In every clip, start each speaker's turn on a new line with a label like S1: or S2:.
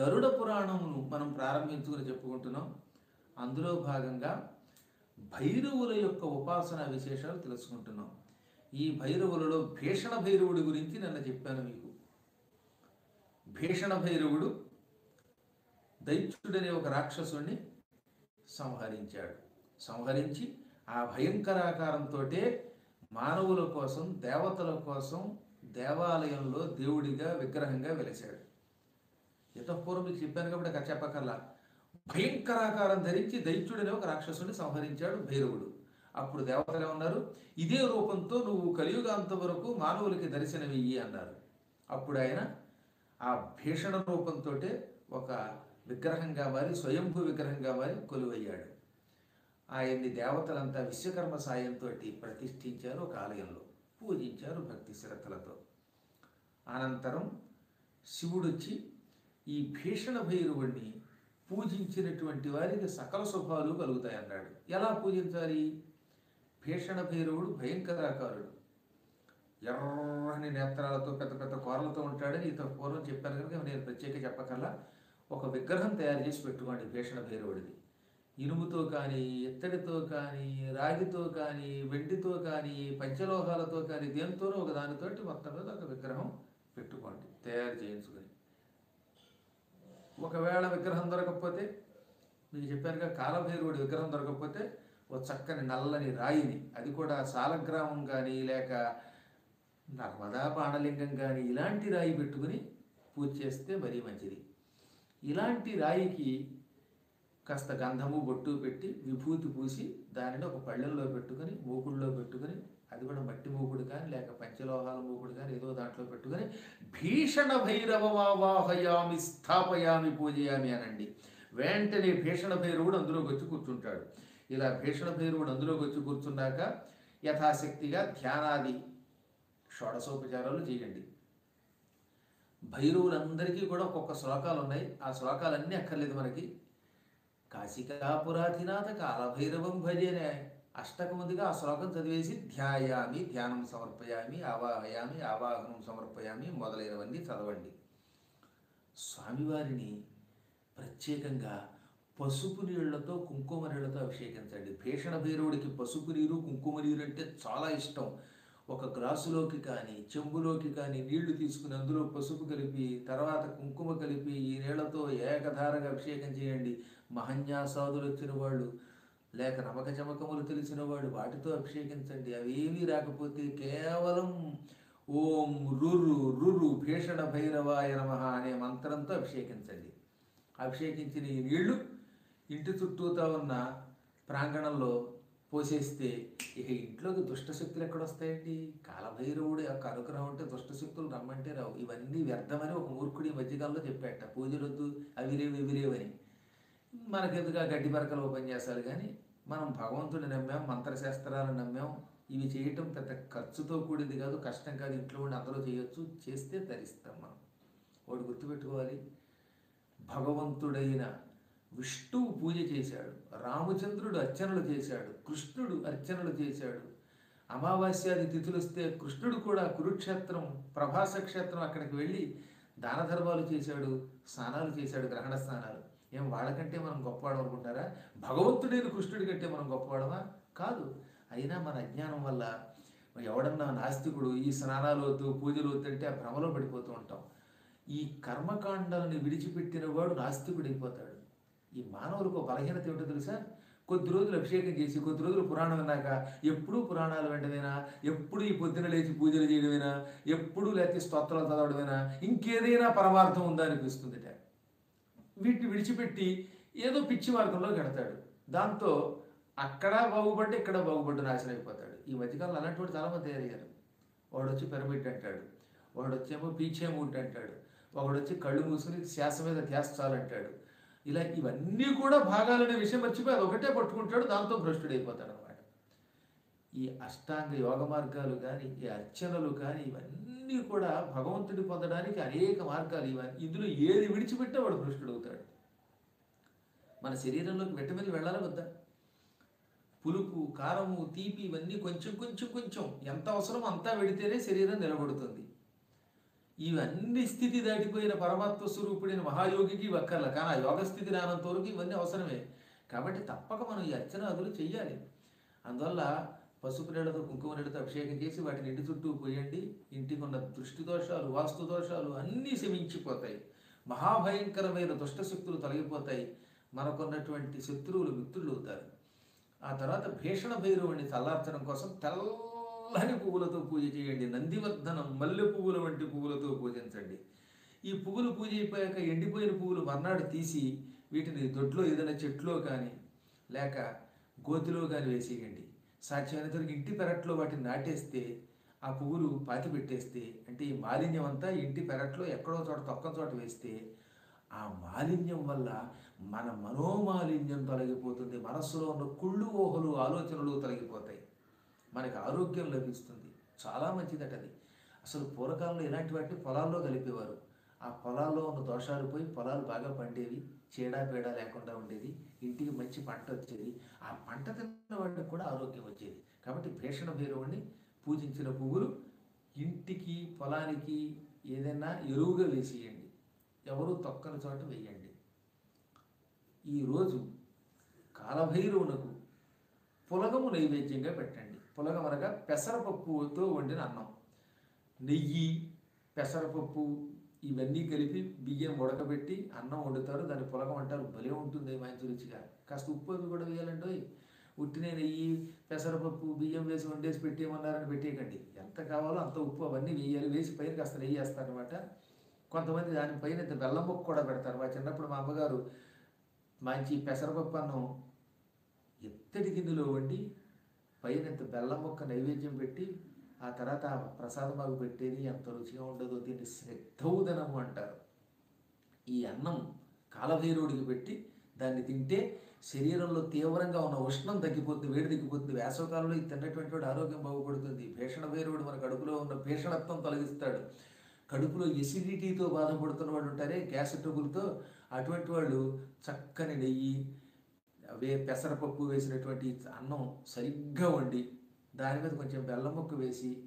S1: గరుడ పురాణమును మనం ప్రారంభించుకుని చెప్పుకుంటున్నాం. అందులో భాగంగా భైరవుల యొక్క ఉపాసన విశేషాలు తెలుసుకుంటున్నాం. ఈ భైరవులలో భీషణ భైరవుడి గురించి నిన్న చెప్పాను మీకు. భీషణ భైరవుడు దైత్యుడనే ఒక రాక్షసుని సంహరించాడు. సంహరించి ఆ భయంకరాకారంతో మానవుల కోసం దేవతల కోసం దేవాలయంలో దేవుడిగా విగ్రహంగా వెలిశాడు. ఇతపూర్వం మీకు చెప్పాను కాబట్టి అక్కడ చెప్పకల్లా భయంకరాకారం ధరించి దైత్యుడనే ఒక రాక్షసుని సంహరించాడు భైరవుడు. అప్పుడు దేవతలు ఉన్నారు ఇదే రూపంతో నువ్వు కలియుగాంత వరకు మానవులకి దర్శనమియ్యి అన్నారు. అప్పుడు ఆయన ఆ భీషణ రూపంతో ఒక విగ్రహంగా మారి స్వయంభూ విగ్రహంగా మారి కొలువయ్యాడు. ఆయన్ని దేవతలంతా విశ్వకర్మ సాయంతో ప్రతిష్ఠించారు ఒక ఆలయంలో. పూజించారు భక్తి శ్రద్ధలతో. అనంతరం శివుడొచ్చి ఈ భీషణ భైరవుణ్ణి పూజించినటువంటి వారికి సకల శుభాలు కలుగుతాయన్నాడు. ఎలా పూజించాలి? భీషణ భైరవుడు భయంకరాకారుడు. ఎర్రని నేత్రాలతో పెద్ద పెద్ద కూరలతో ఉంటాడని ఇంత పూర్వం చెప్పాను కనుక నేను ప్రత్యేక చెప్పకల్లా ఒక విగ్రహం తయారు చేసి పెట్టుకోండి భీషణ భైరవుడిది. ఇనుముతో కానీ ఇత్తడితో కానీ రాగితో కానీ వెండితో కానీ పంచలోహాలతో కానీ దేనితోనో ఒక దానితోటి మొత్తం మీద ఒక విగ్రహం పెట్టుకోండి తయారు చేయించుకొని. ఒకవేళ విగ్రహం దొరకకపోతే మీకు చెప్పానుగా కాలభైరవుడి విగ్రహం దొరకకపోతే ఓ చక్కని నల్లని రాయిని అది కూడా సాలగ్రామం కానీ లేక నర్మదా బాణలింగం కానీ ఇలాంటి రాయి పెట్టుకుని పూజ చేస్తే మరీ మంచిది. ఇలాంటి రాయికి కాస్త గంధము బొట్టు పెట్టి విభూతి పూసి దానిని ఒక పళ్ళెంలో పెట్టుకొని మూకుడులో పెట్టుకొని అది కూడా మట్టి మూకుడు కానీ లేక పంచలోహాల మూకుడు కానీ ఏదో దాంట్లో పెట్టుకొని భీషణ భైరవమావాహయామి స్థాపయామి పూజయామి అనండి. వెంటనే భీషణ భైరవుడు అందులోకి వచ్చి కూర్చుంటాడు. ఇలా భీషణ భైరవుడు అందులోకి వచ్చి కూర్చున్నాక యథాశక్తిగా ధ్యానాది షోడశోపచారాలు చేయండి. భైరవులందరికీ కూడా ఒక్కొక్క శ్లోకాలు ఉన్నాయి. ఆ శ్లోకాలన్నీ అక్కర్లేదు మనకి. కాశికాపురాధినాథ కాలభైరవం భజనే అష్టక ముందుగా ఆ శ్లోకం చదివేసి ధ్యాయామి ధ్యానం సమర్పయామి ఆవాహయామి ఆవాహనం సమర్పయామి మొదలైనవన్నీ చదవండి. స్వామివారిని ప్రత్యేకంగా పసుపు నీళ్ళతో కుంకుమ నీళ్ళతో అభిషేకించండి. భీషణ భైరవుడికి పసుపు నీరు కుంకుమ నీరు అంటే చాలా ఇష్టం. ఒక గ్లాసులోకి కానీ చెంబులోకి కానీ నీళ్ళు తీసుకుని అందులో పసుపు కలిపి తర్వాత కుంకుమ కలిపి ఈ నీళ్ళతో ఏకధారగా అభిషేకం చేయండి. మహన్యాసాదులు వచ్చిన వాళ్ళు లేక నమక చమకములు తెలిసిన వాడు వాటితో అభిషేకించండి. అవేమీ రాకపోతే కేవలం ఓం రురు రురు భీషణ భైరవాయ నమ అనే మంత్రంతో అభిషేకించండి. అభిషేకించిన ఈ నీళ్ళు ఇంటి చుట్టూతా ఉన్న ప్రాంగణంలో పోసేస్తే ఇక ఇంట్లోకి దుష్టశక్తులు ఎక్కడొస్తాయండి? కాలభైరవుడు యొక్క అనుగ్రహం ఉంటే దుష్టశక్తులు రమ్మంటే రావు. ఇవన్నీ వ్యర్థమని ఒక మూర్ఖుడి మధ్యకాలంలో చెప్పాట. పూజలొద్దు అవిరేవి ఇవిరేవని మనకెందుకు ఆ గడ్డి పరకలు చేస్తారు? కానీ మనం భగవంతుని నమ్మాం మంత్రశాస్త్రాలు నమ్మాం. ఇవి చేయటం పెద్ద ఖర్చుతో కూడింది కాదు కష్టం కాదు. ఇంట్లో ఉండి అందరూ చేయొచ్చు. చేస్తే ధరిస్తాం మనం. వాడు గుర్తుపెట్టుకోవాలి. భగవంతుడైన విష్ణువు పూజ చేశాడు. రామచంద్రుడు అర్చనలు చేశాడు. కృష్ణుడు అర్చనలు చేశాడు. అమావాస్యాది తిథులు వస్తే కృష్ణుడు కూడా కురుక్షేత్రం ప్రభాస క్షేత్రం అక్కడికి వెళ్ళి దాన ధర్మాలు చేశాడు స్నానాలు చేశాడు గ్రహణ స్నానాలు ఏం వాళ్ళకంటే మనం గొప్పవాడు అనుకుంటారా భగవంతుడైన కృష్ణుడి కంటే మనం గొప్పవాడమా? కాదు. అయినా మన అజ్ఞానం వల్ల ఎవడన్నా నాస్తికుడు ఈ స్నానాలు వద్దు పూజలు వద్దంటే అంటే ఆ భ్రమలో పడిపోతూ ఉంటాం. ఈ కర్మకాండాలను విడిచిపెట్టిన వాడు నాస్తికుడైపోతాడు ఈ మానవులకు బలహీనత ఏమిటో తెలుసా? కొద్ది రోజులు అభిషేకం చేసి కొద్ది రోజులు పురాణం విన్నాక ఎప్పుడూ పురాణాలు వెంటనేనా ఎప్పుడు ఈ పొద్దున లేచి పూజలు చేయడమేనా? ఎప్పుడు లేకపోతే స్తోత్రాలు చదవడమేనా? ఇంకేదైనా పరమార్థం ఉందా అనిపిస్తుందిట వీటిని విడిచిపెట్టి ఏదో పిచ్చి మార్గంలో గడతాడు. దాంతో అక్కడ బాగుపడ్డ ఇక్కడ బాగుపడ్డ నాశనం అయిపోతాడు ఈ మధ్యకాలంలో అలాంటి చాలామంది తయారయ్యారు. వాడు వచ్చి పెరమిట్ అంటాడు వాడు వచ్చేమో ఉంటే అంటాడు. ఒకడు వచ్చి కళ్ళు మూసుకుని శ్వాస మీద ధ్యాస చాలంటాడు ఇలా ఇవన్నీ కూడా భాగాలనే విషయం మర్చిపోయి అది ఒకటే పట్టుకుంటాడు దాంతో భ్రష్టుడైపోతాడు అనమాట ఈ అష్టాంగ యోగ మార్గాలు కానీ ఈ అర్చనలు కానీ ఇవన్నీ కూడా భగవంతుడి పొందడానికి అనేక మార్గాలు ఇవన్నీ. ఇందులో ఏది విడిచిపెట్టే వాడు భ్రష్టుడవుతాడు మన శరీరంలోకి విటమిన్లు వెళ్ళాలి వద్దా? పులుపు కారము తీపి ఇవన్నీ కొంచెం కొంచెం కొంచెం ఎంత అవసరమో అంతా వెడితేనే శరీరం నిలబడుతుంది. ఇవన్నీ స్థితి దాటిపోయిన పరమాత్మ స్వరూపుడైన మహాయోగికి వక్కర్ల కానీ ఆ యోగ స్థితి రానంత వరకు ఇవన్నీ అవసరమే. కాబట్టి తప్పక మనం ఈ అర్చనాదులు చెయ్యాలి. అందువల్ల పసుపు నీళ్ళతో కుంకుమ నీళ్ళతో అభిషేకం చేసి వాటిని ఇంటి చుట్టూ పోయండి ఇంటికి ఉన్న దృష్టి దోషాలు వాస్తు దోషాలు అన్నీ శమించిపోతాయి. మహాభయంకరమైన దుష్ట శక్తులు తొలగిపోతాయి. మనకున్నటువంటి శత్రువులు మిత్రులు అవుతారు. ఆ తర్వాత భీషణ భైరవుని చల్లార్చడం కోసం తెల్లని పువ్వులతో పూజ చేయండి. నందివర్ధనం మల్లె పువ్వుల వంటి పువ్వులతో పూజించండి. ఈ పువ్వులు పూజ అయిపోయాక ఎండిపోయిన పువ్వులు మర్నాడు తీసి వీటిని దొడ్లో ఏదైనా చెట్లో కానీ లేక గోతిలో కానీ వేసేయండి. సాధ్యమైనంతవరకు ఇంటి పెరట్లో వాటిని నాటేస్తే ఆ పువ్వులు పాతి పెట్టేస్తే అంటే ఈ మాలిన్యం అంతా ఇంటి పెరట్లో ఎక్కడో చోట తొక్క చోట వేస్తే ఆ మాలిన్యం వల్ల మన మనోమాలిన్యం తొలగిపోతుంది. మనస్సులో ఉన్న కుళ్ళు ఊహలు ఆలోచనలు తొలగిపోతాయి. మనకి ఆరోగ్యం లభిస్తుంది. చాలా మంచిదట అది. అసలు పూర్వకాలంలో ఇలాంటి వాటిని పొలాల్లో కలిపేవారు. ఆ పొలాల్లో ఉన్న దోషాలు పోయి పొలాలు బాగా పండేవి. చీడాపీడ లేకుండా ఉండేది. ఇంటికి మంచి పంట వచ్చేది. ఆ పంట తిన్న వాడికి కూడా ఆరోగ్యం వచ్చేది. కాబట్టి భీషణ భైరవుణ్ణి పూజించిన పువ్వులు ఇంటికి పొలానికి ఏదైనా ఎరువుగా వేసేయండి. ఎవరు తొక్కని చోట వేయండి. ఈరోజు కాలభైరవునకు పులగము నైవేద్యంగా పెట్టండి. పులగం అనగా పెసరపప్పుతో వండిన అన్నం. నెయ్యి పెసరపప్పు ఇవన్నీ కలిపి బియ్యం ఉడకబెట్టి అన్నం వండుతారు. దాన్ని పొలకం అంటారు. భలే ఉంటుంది మంచి రుచిగా. కాస్త ఉప్పు అవి కూడా వేయాలండి నేను నెయ్యి పెసరపప్పు బియ్యం వేసి వండేసి పెట్టేయమన్నారని పెట్టేయకండి. ఎంత కావాలో అంత ఉప్పు అవన్నీ వేయాలి. వేసి పైన కాస్త నెయ్యి వేస్తారనమాట కొంతమంది దానిపైన ఇంత బెల్లం ముక్క కూడా పెడతారు. మా చిన్నప్పుడు మా అమ్మగారు మంచి పెసరపప్పు అన్నం ఎత్తడి గిన్నెలో వండి పైన ఇంత బెల్లం ముక్క నైవేద్యం పెట్టి ఆ తర్వాత ప్రసాదం మాకు పెట్టేది ఎంత రుచిగా ఉండదో దీన్ని శ్రద్ధౌదనము అంటారు. ఈ అన్నం కాలభైరవుడికి పెట్టి దాన్ని తింటే శరీరంలో తీవ్రంగా ఉన్న ఉష్ణం తగ్గిపోతుంది వేడి తగ్గిపోతుంది వేసవకాలంలో ఇది తిన్నటువంటి వాడు ఆరోగ్యం బాగుపడుతుంది. భీషణ భైరవుడు మన కడుపులో ఉన్న భీషణత్వం తొలగిస్తాడు. కడుపులో ఎసిడిటీతో బాధపడుతున్న వాళ్ళు ఉంటారే గ్యాస్ ట్రబుల్తో అటువంటి వాళ్ళు చక్కని నెయ్యి వే పెసరపప్పు వేసినటువంటి అన్నం సరిగ్గా వండి దాని మీద కొంచెం బెల్లం ముక్క వేసి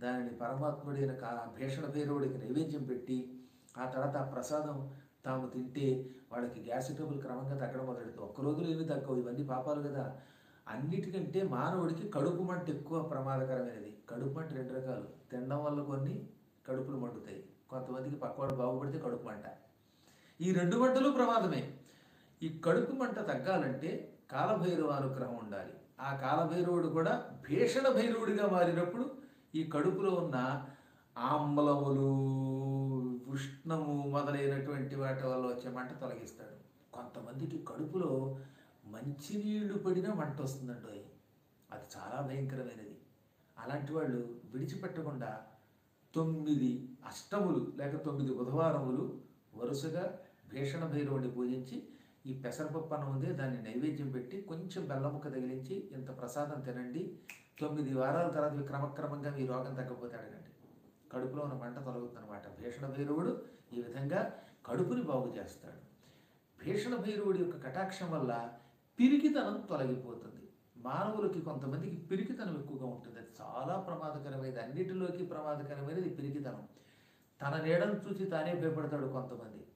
S1: దానిని పరమాత్ముడైన కా భీషణ భైరవుడికి నైవేద్యం పెట్టి ఆ తర్వాత ఆ ప్రసాదం తాము తింటే వాళ్ళకి గ్యాస్ ట్రబుల్ క్రమంగా తగ్గడం మొదలెడుతుంది. ఒక్క రోజులో ఏమి తగ్గవు. ఇవన్నీ పాపాలు కదా. అన్నిటికంటే మానవుడికి కడుపు మంట ఎక్కువ ప్రమాదకరమైనది. కడుపు మంట రెండు రకాలు. తినడం వల్ల కొన్ని కడుపులు మండుతాయి. కొంతమందికి పక్కవాడు బాగుపడితే కడుపు మంట. ఈ రెండు మంటలు ప్రమాదమే. ఈ కడుపు మంట తగ్గాలంటే కాలభైరవ అనుగ్రహం ఉండాలి. ఆ కాలభైరవుడు కూడా భీషణ భైరవుడిగా మారినప్పుడు ఈ కడుపులో ఉన్న ఆమ్లములు ఉష్ణము మొదలైనటువంటి వాటి వల్ల వచ్చే మంట తొలగిస్తాడు. కొంతమందికి కడుపులో మంచినీళ్ళు పడినా మంట వస్తుందండి అది చాలా భయంకరమైనది. అలాంటి వాళ్ళు విడిచిపెట్టకుండా తొమ్మిది అష్టములు లేక తొమ్మిది బుధవారములు వరుసగా భీషణ భైరవుడిని పూజించి ఈ పెసరపప్పు అన్నం ఉంది దాన్ని నైవేద్యం పెట్టి కొంచెం బెల్లముక్క తగిలించి ఇంత ప్రసాదం తినండి. తొమ్మిది వారాల తర్వాత క్రమక్రమంగా మీ రోగం తగ్గకపోతే అడగండి కడుపులో ఉన్న మంట తొలగుతుందనమాట భీషణ భైరవుడు ఈ విధంగా కడుపుని బాగు చేస్తాడు. భీషణ భైరవుడి యొక్క కటాక్షం వల్ల పిరికితనం తొలగిపోతుంది. మానవులకి కొంతమందికి పిరికితనం ఎక్కువగా ఉంటుంది. అది చాలా ప్రమాదకరమైనది. అన్నిటిలోకి ప్రమాదకరమైనది పిరికితనం. తన నీడను చూసి తానే భయపడతాడు కొంతమంది.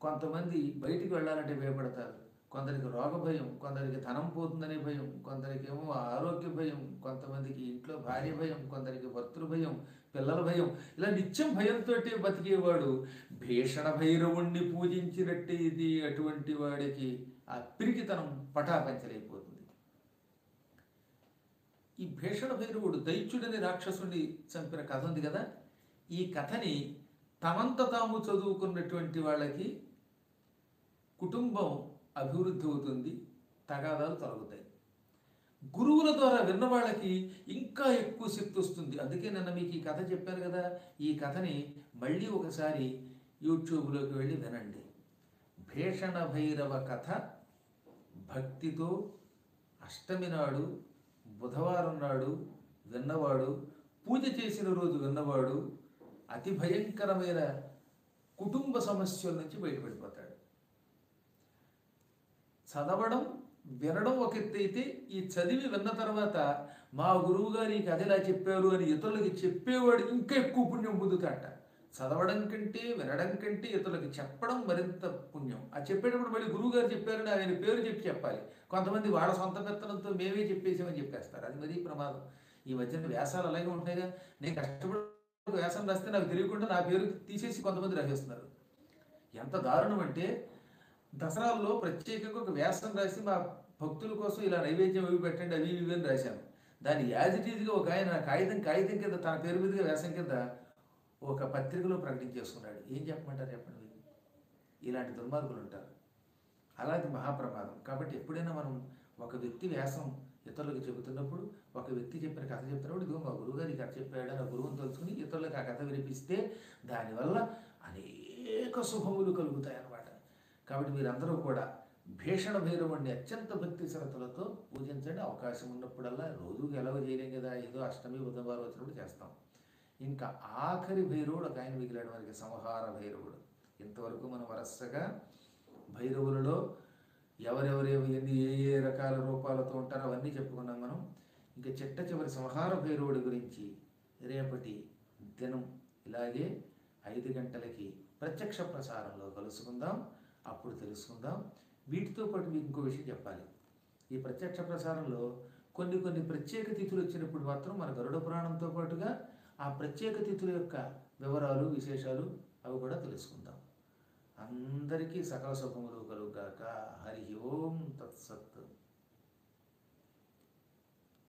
S1: కొంతమంది బయటికి వెళ్ళాలంటే భయపడతారు. కొందరికి రోగ భయం కొందరికి ధనం పోతుందనే భయం కొందరికి ఏమో ఆరోగ్య భయం కొంతమందికి ఇంట్లో భార్య భయం కొందరికి భర్తృ భయం పిల్లల భయం. ఇలా నిత్యం భయంతో బతికేవాడు. భీషణ భైరవుణ్ణి పూజించినట్టే ఇది అటువంటి వాడికి ఆ పిరికితనం పటాపంచలైపోతుంది. ఈ భీషణ భైరవుడు దైత్యుడని రాక్షసుని చంపిన కథ ఉంది కదా? ఈ కథని తమంత తాము చదువుకున్నటువంటి వాళ్ళకి కుటుంబం అభివృద్ధి అవుతుంది తగాదాలు తొలగుతాయి. గురువుల ద్వారా విన్న వాళ్ళకి ఇంకా ఎక్కువ శక్తి వస్తుంది. అందుకే నిన్న మీకు ఈ కథ చెప్పాను కదా ఈ కథని మళ్ళీ ఒకసారి యూట్యూబ్లోకి వెళ్ళి వినండి. భీషణ భైరవ కథ భక్తితో అష్టమి నాడు బుధవారం నాడు విన్నవాడు పూజ చేసిన రోజు విన్నవాడు అతి భయంకరమైన కుటుంబ సమస్యల నుంచి బయటపడిపోతాడు. చదవడం వినడం ఒక ఎత్తు అయితే ఈ చదివి విన్న తర్వాత మా గురువు గారు ఈ కథ ఇలా చెప్పారు అని ఇతరులకి చెప్పేవాడు ఇంకా ఎక్కువ పుణ్యం పొందుతాట చదవడం కంటే వినడం కంటే ఇతరులకు చెప్పడం మరింత పుణ్యం. ఆ చెప్పేటప్పుడు మళ్ళీ గురువు గారు చెప్పారని ఆయన పేరు చెప్పి చెప్పాలి. కొంతమంది వాళ్ళ సొంత పెత్తనంతో మేమే చెప్పేసామని చెప్పేస్తారు. అది మరీ ప్రమాదం. ఈ మధ్యన వ్యాసాలు అలాగే ఉంటాయిగా నేను కష్టపడి వ్యాసం రాస్తే నాకు తెలియకుండా నా పేరు తీసేసి కొంతమంది రాసేస్తున్నారు. ఎంత దారుణం అంటే దసరాల్లో ప్రత్యేకంగా ఒక వ్యాసం రాసి మా భక్తుల కోసం ఇలా నైవేద్యం ఇవి పెట్టండి అవి ఇవి అని రాశాను. దాన్ని యాజ్ ఇట్ ఈజ్గా ఒక ఆయన కాగితం కాగితం కింద తన పేరు మీదుగా వ్యాసం కింద ఒక పత్రికలో ప్రకటించేసుకున్నాడు ఏం చెప్పమంటారు చెప్పండి ఇలాంటి దుర్మార్గులు ఉంటారు. అలాంటి మహాప్రమాదం. కాబట్టి ఎప్పుడైనా మనం ఒక వ్యక్తి వ్యాసం ఇతరులకు చెబుతున్నప్పుడు ఒక వ్యక్తి చెప్పిన కథ చెప్తున్నప్పుడు ఇదిగో మా గురువుగారు ఈ కథ చెప్పాడు ఆ గురువుని తెలుసుకుని ఇతరులకు ఆ కథ వినిపిస్తే దానివల్ల అనేక శుభములు కలుగుతాయి అన్నమాట కాబట్టి మీరందరూ కూడా భీషణ భైరవుణ్ణి అత్యంత భక్తి శ్రద్ధలతో పూజించండి. అవకాశం ఉన్నప్పుడల్లా రోజు గెలవ చేయలేం కదా. ఏదో అష్టమి బుధవారం వచ్చినప్పుడు చేస్తాం. ఇంకా ఆఖరి భైరవుడు ఒక ఆయన మిగిలాడు మనకి సంహార భైరవుడు. ఇంతవరకు మనం వరసగా భైరవులలో ఎవరెవరేవి ఎన్ని ఏ ఏ రకాల రూపాలతో ఉంటారో అవన్నీ చెప్పుకున్నాం మనం. ఇంకా చిట్ట చివరి సంహార భైరవుడి గురించి రేపటి దినం ఇలాగే ఐదు గంటలకి ప్రత్యక్ష ప్రసారంలో కలుసుకుందాం. అప్పుడు తెలుసుకుందాం. వీటితో పాటు మీకు ఇంకో విషయం చెప్పాలి. ఈ ప్రత్యక్ష ప్రసారంలో కొన్ని కొన్ని ప్రత్యేక తిథులు వచ్చినప్పుడు మాత్రం మన గరుడ పురాణంతో పాటుగా ఆ ప్రత్యేక తిథుల యొక్క వివరాలు విశేషాలు అవి కూడా తెలుసుకుందాం. అందరికీ సకల సుఖములు కలుగాక. హరి ఓం తత్సత్